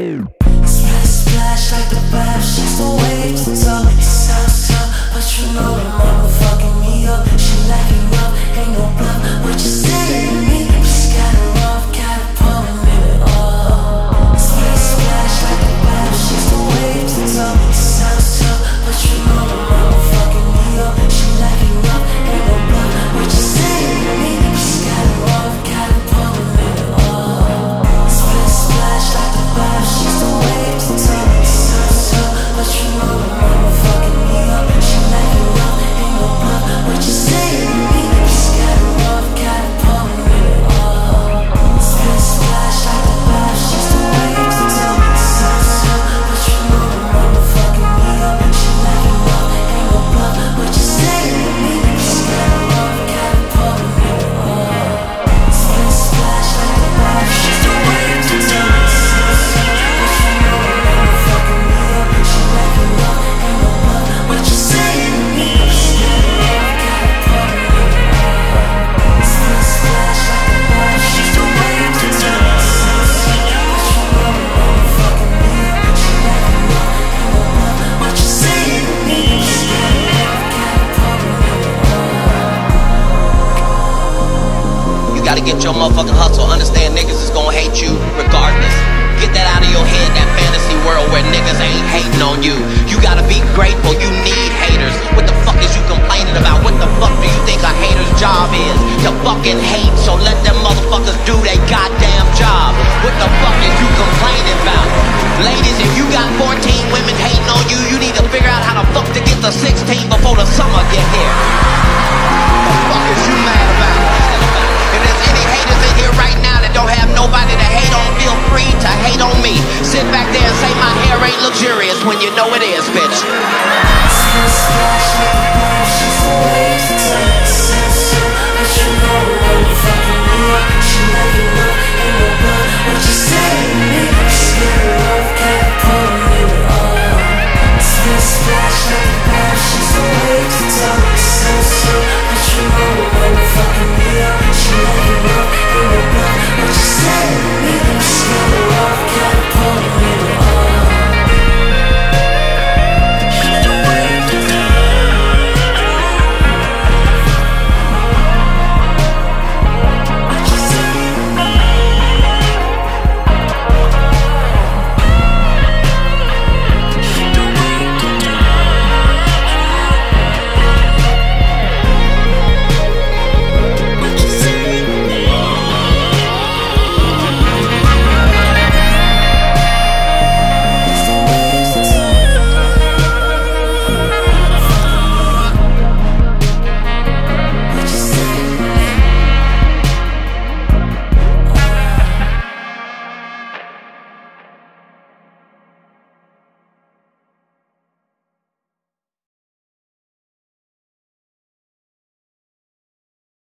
Splash, splash like the bath, shakes the waves, it's all, it's so, tough, but you know I'm gotta get your motherfucking hustle. Understand niggas is gonna hate you regardless. Get that out of your head, that fantasy world where niggas ain't hating on you. You gotta be grateful, you need haters. What the fuck is you complaining about? What the fuck do you think a hater's job is? To fucking hate, so let them motherfuckers do their goddamn job. What the fuck is you complaining about? Ladies, if you got 14 women hating on you, you need to figure out how the fuck to get the 16 before the summer get here.